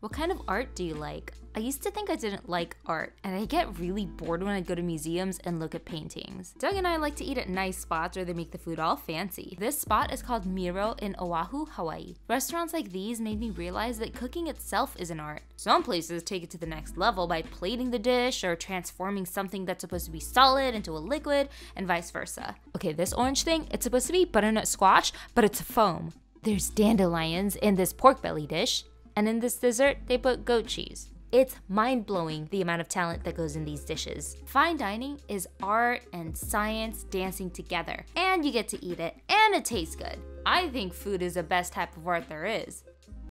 What kind of art do you like? I used to think I didn't like art, and I get really bored when I go to museums and look at paintings. Doug and I like to eat at nice spots where they make the food all fancy. This spot is called Miro in Oahu, Hawaii. Restaurants like these made me realize that cooking itself is an art. Some places take it to the next level by plating the dish or transforming something that's supposed to be solid into a liquid, and vice versa. Okay, this orange thing, it's supposed to be butternut squash, but it's a foam. There's dandelions in this pork belly dish, and in this dessert, they put goat cheese. It's mind blowing the amount of talent that goes in these dishes. Fine dining is art and science dancing together, and you get to eat it, and it tastes good. I think food is the best type of art there is.